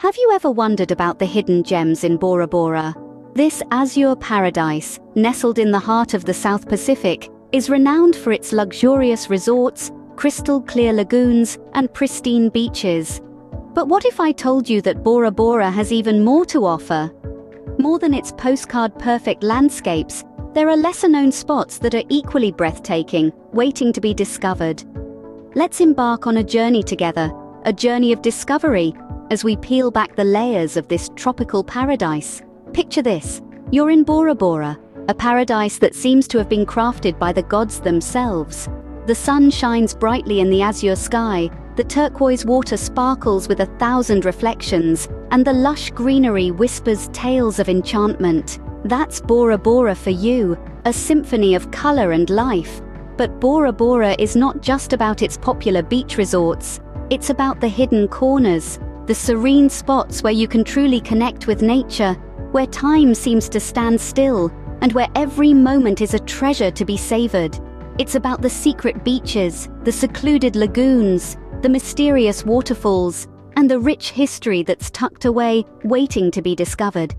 Have you ever wondered about the hidden gems in Bora Bora? This azure paradise, nestled in the heart of the South Pacific, is renowned for its luxurious resorts, crystal clear lagoons, and pristine beaches. But what if I told you that Bora Bora has even more to offer? More than its postcard perfect landscapes, there are lesser known spots that are equally breathtaking, waiting to be discovered. Let's embark on a journey together, a journey of discovery, as we peel back the layers of this tropical paradise. Picture this you're in Bora Bora, a paradise that seems to have been crafted by the gods themselves. The sun shines brightly in the azure sky, the turquoise water sparkles with a thousand reflections, and the lush greenery whispers tales of enchantment. That's Bora Bora for you, a symphony of colour and life. But Bora Bora is not just about its popular beach resorts, it's about the hidden corners, the serene spots where you can truly connect with nature, where time seems to stand still, and where every moment is a treasure to be savoured. It's about the secret beaches, the secluded lagoons, the mysterious waterfalls, and the rich history that's tucked away, waiting to be discovered.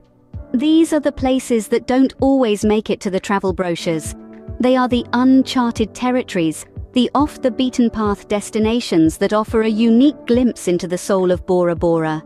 These are the places that don't always make it to the travel brochures. They are the uncharted territories, the off the beaten path destinations that offer a unique glimpse into the soul of Bora Bora.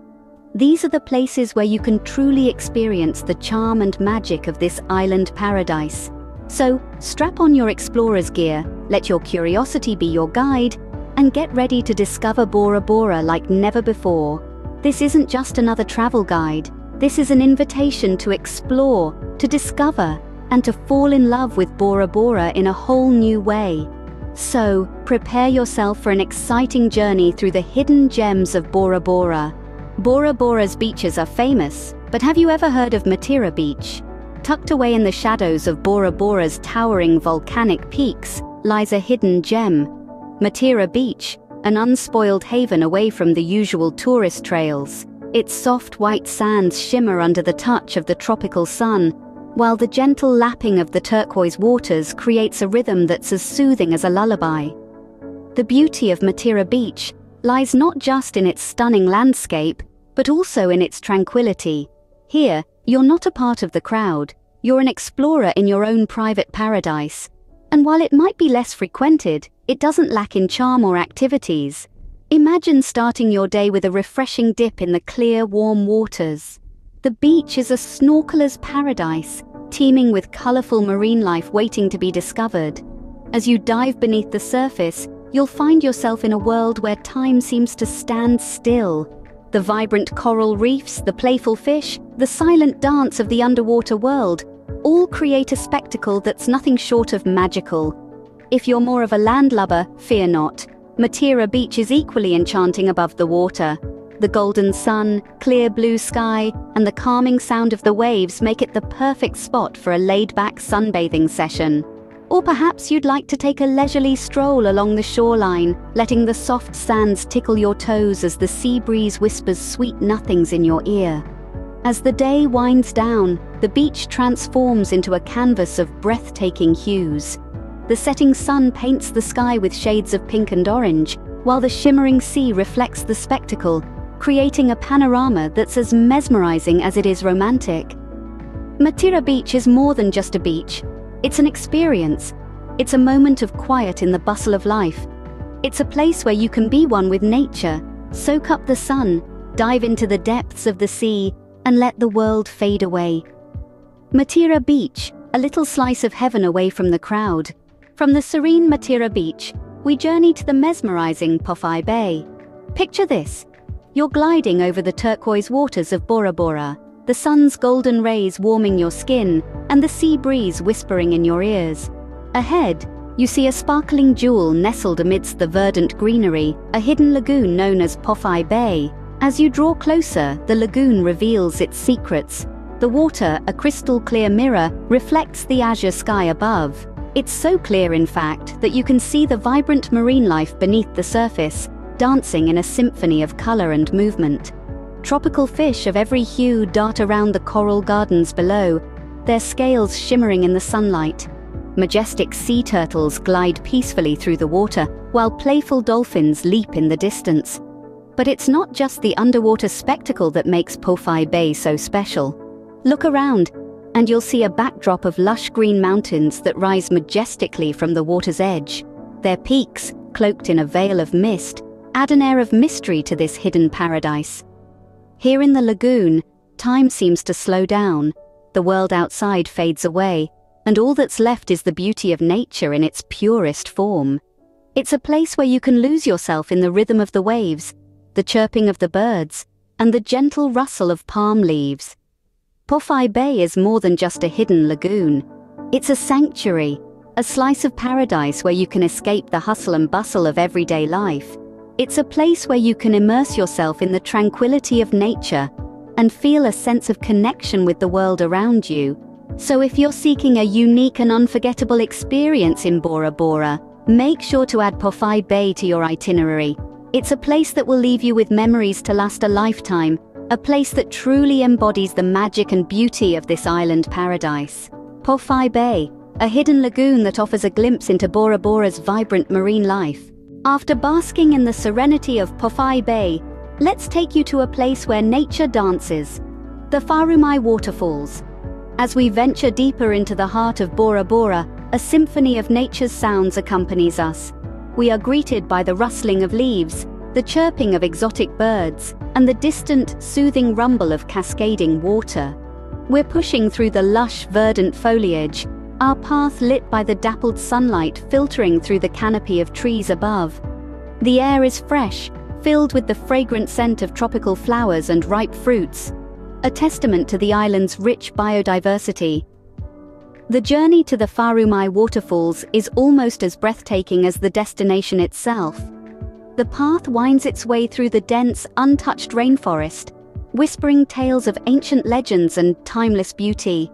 These are the places where you can truly experience the charm and magic of this island paradise. So, strap on your explorer's gear, let your curiosity be your guide, and get ready to discover Bora Bora like never before. This isn't just another travel guide, this is an invitation to explore, to discover, and to fall in love with Bora Bora in a whole new way. So, prepare yourself for an exciting journey through the hidden gems of Bora Bora. Bora Bora's beaches are famous, but have you ever heard of Matira Beach? Tucked away in the shadows of Bora Bora's towering volcanic peaks lies a hidden gem, Matira Beach, an unspoiled haven away from the usual tourist trails. Its soft white sands shimmer under the touch of the tropical sun, while the gentle lapping of the turquoise waters creates a rhythm that's as soothing as a lullaby. The beauty of Matira Beach lies not just in its stunning landscape, but also in its tranquility. Here, you're not a part of the crowd, you're an explorer in your own private paradise. And while it might be less frequented, it doesn't lack in charm or activities. Imagine starting your day with a refreshing dip in the clear, warm waters. The beach is a snorkeler's paradise, teeming with colourful marine life waiting to be discovered. As you dive beneath the surface, you'll find yourself in a world where time seems to stand still the vibrant coral reefs, the playful fish, the silent dance of the underwater world all create a spectacle that's nothing short of magical. If you're more of a landlubber, fear not. Matira Beach is equally enchanting above the water. The golden sun, clear blue sky, and the calming sound of the waves make it the perfect spot for a laid-back sunbathing session. Or perhaps you'd like to take a leisurely stroll along the shoreline, letting the soft sands tickle your toes as the sea breeze whispers sweet nothings in your ear. As the day winds down, the beach transforms into a canvas of breathtaking hues. The setting sun paints the sky with shades of pink and orange, while the shimmering sea reflects the spectacle, creating a panorama that's as mesmerizing as it is romantic. Matira Beach is more than just a beach, it's an experience. It's a moment of quiet in the bustle of life. It's a place where you can be one with nature, soak up the sun, dive into the depths of the sea, and let the world fade away. Matira Beach, a little slice of heaven away from the crowd. From the serene Matira Beach, we journey to the mesmerizing Pofai Bay. Picture this. You're gliding over the turquoise waters of Bora Bora, the sun's golden rays warming your skin, and the sea breeze whispering in your ears. Ahead, you see a sparkling jewel nestled amidst the verdant greenery, a hidden lagoon known as Pofai Bay. As you draw closer, the lagoon reveals its secrets. The water, a crystal clear mirror, reflects the azure sky above. It's so clear, in fact, that you can see the vibrant marine life beneath the surface, dancing in a symphony of color and movement. Tropical fish of every hue dart around the coral gardens below, their scales shimmering in the sunlight. Majestic sea turtles glide peacefully through the water, while playful dolphins leap in the distance. But it's not just the underwater spectacle that makes Po-Fai Bay so special. Look around, and you'll see a backdrop of lush green mountains that rise majestically from the water's edge. Their peaks, cloaked in a veil of mist, add an air of mystery to this hidden paradise. Here in the lagoon, time seems to slow down, the world outside fades away, and all that's left is the beauty of nature in its purest form. It's a place where you can lose yourself in the rhythm of the waves, the chirping of the birds, and the gentle rustle of palm leaves. Po-Fai Bay is more than just a hidden lagoon. It's a sanctuary, a slice of paradise where you can escape the hustle and bustle of everyday life. It's a place where you can immerse yourself in the tranquility of nature and feel a sense of connection with the world around you. So if you're seeking a unique and unforgettable experience in Bora Bora, make sure to add Po-Fai Bay to your itinerary. It's a place that will leave you with memories to last a lifetime a place that truly embodies the magic and beauty of this island paradise. Po-Fai Bay, a hidden lagoon that offers a glimpse into Bora Bora's vibrant marine life. After basking in the serenity of Po-Fai Bay, let's take you to a place where nature dances, the Farumai Waterfalls. As we venture deeper into the heart of Bora Bora, a symphony of nature's sounds accompanies us. We are greeted by the rustling of leaves, the chirping of exotic birds, and the distant, soothing rumble of cascading water. We're pushing through the lush, verdant foliage, our path lit by the dappled sunlight filtering through the canopy of trees above. The air is fresh, filled with the fragrant scent of tropical flowers and ripe fruits, a testament to the island's rich biodiversity. The journey to the Farumai waterfalls is almost as breathtaking as the destination itself. The path winds its way through the dense, untouched rainforest, whispering tales of ancient legends and timeless beauty.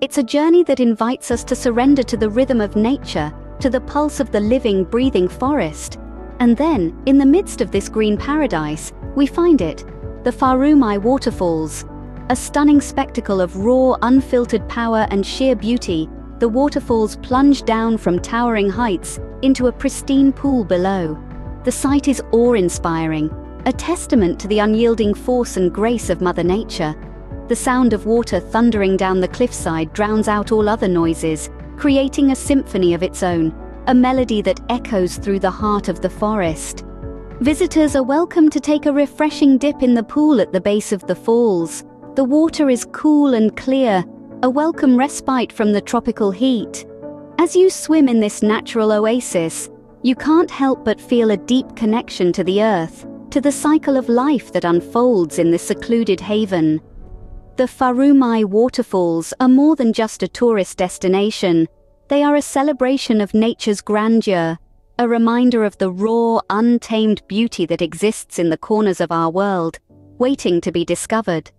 It's a journey that invites us to surrender to the rhythm of nature, to the pulse of the living, breathing forest. And then, in the midst of this green paradise, we find it, the Farumai waterfalls. A stunning spectacle of raw, unfiltered power and sheer beauty, the waterfalls plunge down from towering heights into a pristine pool below. The sight is awe-inspiring, a testament to the unyielding force and grace of Mother Nature. The sound of water thundering down the cliffside drowns out all other noises, creating a symphony of its own, a melody that echoes through the heart of the forest. Visitors are welcome to take a refreshing dip in the pool at the base of the falls. The water is cool and clear, a welcome respite from the tropical heat. As you swim in this natural oasis, you can't help but feel a deep connection to the earth, to the cycle of life that unfolds in this secluded haven. The Farumai waterfalls are more than just a tourist destination. They are a celebration of nature's grandeur, a reminder of the raw, untamed beauty that exists in the corners of our world, waiting to be discovered.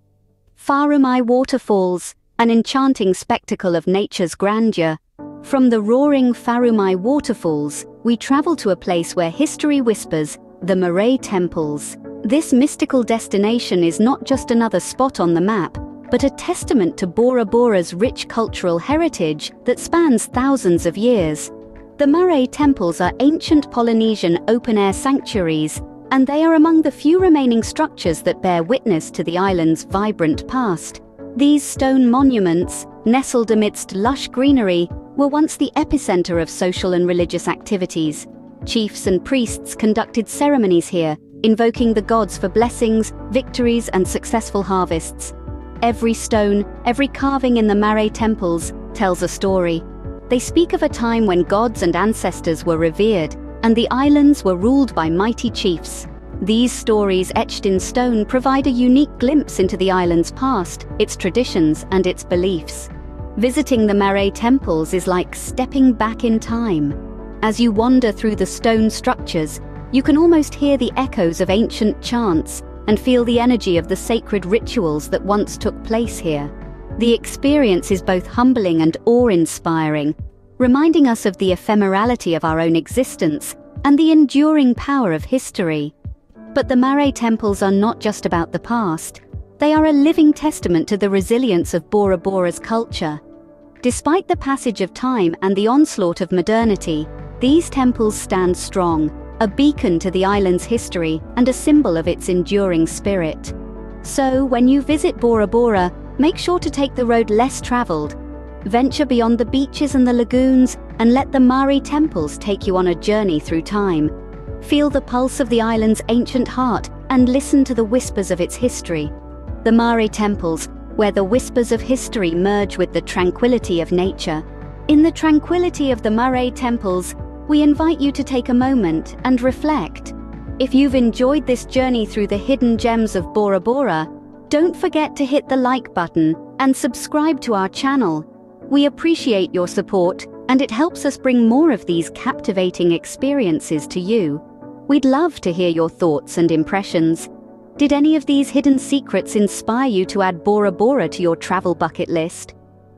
Farumai waterfalls, an enchanting spectacle of nature's grandeur, from the roaring Farumai waterfalls, we travel to a place where history whispers, the Marae Temples. This mystical destination is not just another spot on the map, but a testament to Bora Bora's rich cultural heritage that spans thousands of years. The Marae Temples are ancient Polynesian open-air sanctuaries, and they are among the few remaining structures that bear witness to the island's vibrant past. These stone monuments, nestled amidst lush greenery, were once the epicenter of social and religious activities. Chiefs and priests conducted ceremonies here, invoking the gods for blessings, victories, and successful harvests. Every stone, every carving in the Marae temples tells a story. They speak of a time when gods and ancestors were revered, and the islands were ruled by mighty chiefs. These stories etched in stone provide a unique glimpse into the island's past, its traditions, and its beliefs. Visiting the Marae temples is like stepping back in time. As you wander through the stone structures, you can almost hear the echoes of ancient chants and feel the energy of the sacred rituals that once took place here. The experience is both humbling and awe-inspiring, reminding us of the ephemerality of our own existence and the enduring power of history. But the Marae temples are not just about the past. They are a living testament to the resilience of Bora Bora's culture. Despite the passage of time and the onslaught of modernity, these temples stand strong, a beacon to the island's history and a symbol of its enduring spirit. So, when you visit Bora Bora, make sure to take the road less travelled. Venture beyond the beaches and the lagoons and let the Marae temples take you on a journey through time. Feel the pulse of the island's ancient heart and listen to the whispers of its history. The Marae temples, where the whispers of history merge with the tranquility of nature. In the tranquility of the Marae temples, we invite you to take a moment and reflect. If you've enjoyed this journey through the hidden gems of Bora Bora, don't forget to hit the like button and subscribe to our channel. We appreciate your support and it helps us bring more of these captivating experiences to you. We'd love to hear your thoughts and impressions. Did any of these hidden secrets inspire you to add Bora Bora to your travel bucket list?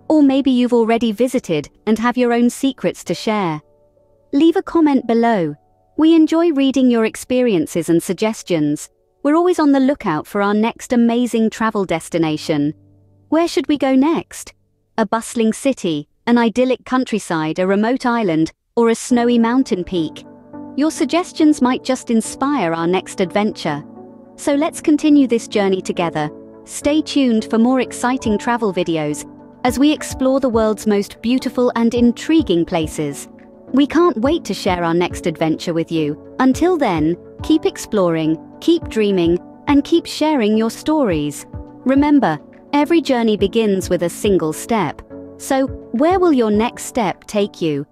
Or maybe you've already visited and have your own secrets to share. Leave a comment below. We enjoy reading your experiences and suggestions. We're always on the lookout for our next amazing travel destination. Where should we go next? A bustling city, an idyllic countryside, a remote island, or a snowy mountain peak. Your suggestions might just inspire our next adventure. So let's continue this journey together. Stay tuned for more exciting travel videos as we explore the world's most beautiful and intriguing places. We can't wait to share our next adventure with you. Until then, keep exploring, keep dreaming, and keep sharing your stories. Remember, every journey begins with a single step. So, where will your next step take you?